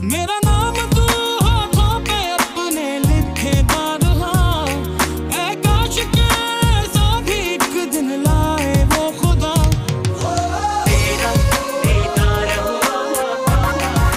Mira